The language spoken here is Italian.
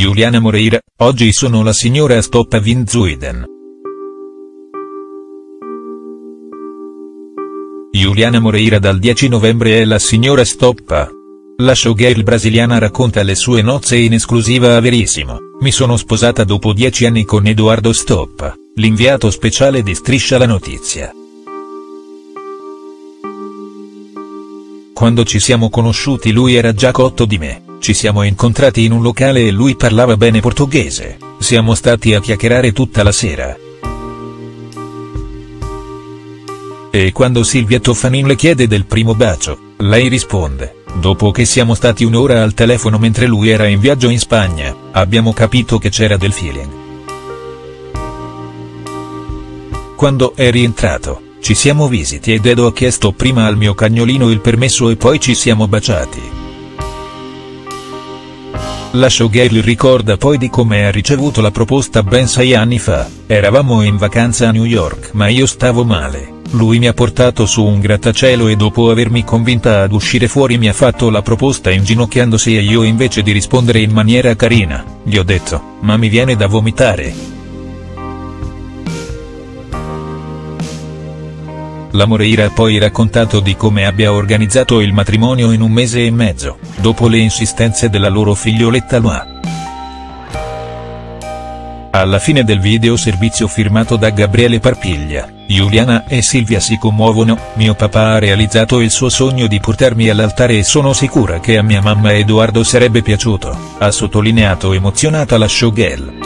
Juliana Moreira, oggi sono la signora Stoppa Vinzuiden. Juliana Moreira dal 10 novembre è la signora Stoppa. La showgirl brasiliana racconta le sue nozze in esclusiva a Verissimo, mi sono sposata dopo dieci anni con Edoardo Stoppa, l'inviato speciale di Striscia la Notizia. Quando ci siamo conosciuti lui era già cotto di me, ci siamo incontrati in un locale e lui parlava bene portoghese, siamo stati a chiacchierare tutta la sera. E quando Silvia Toffanin le chiede del primo bacio, lei risponde, dopo che siamo stati un'ora al telefono mentre lui era in viaggio in Spagna, abbiamo capito che c'era del feeling. Quando è rientrato, ci siamo visti ed Edo ha chiesto prima al mio cagnolino il permesso e poi ci siamo baciati. La showgirl ricorda poi di come ha ricevuto la proposta ben sei anni fa, eravamo in vacanza a New York ma io stavo male, lui mi ha portato su un grattacielo e dopo avermi convinta ad uscire fuori mi ha fatto la proposta inginocchiandosi e io invece di rispondere in maniera carina, gli ho detto, ma mi viene da vomitare. La Moreira ha poi raccontato di come abbia organizzato il matrimonio in un mese e mezzo, dopo le insistenze della loro figlioletta Loa. Alla fine del video servizio firmato da Gabriele Parpiglia, Giuliana e Silvia si commuovono, mio papà ha realizzato il suo sogno di portarmi all'altare e sono sicura che a mia mamma Edoardo sarebbe piaciuto, ha sottolineato emozionata la showgirl.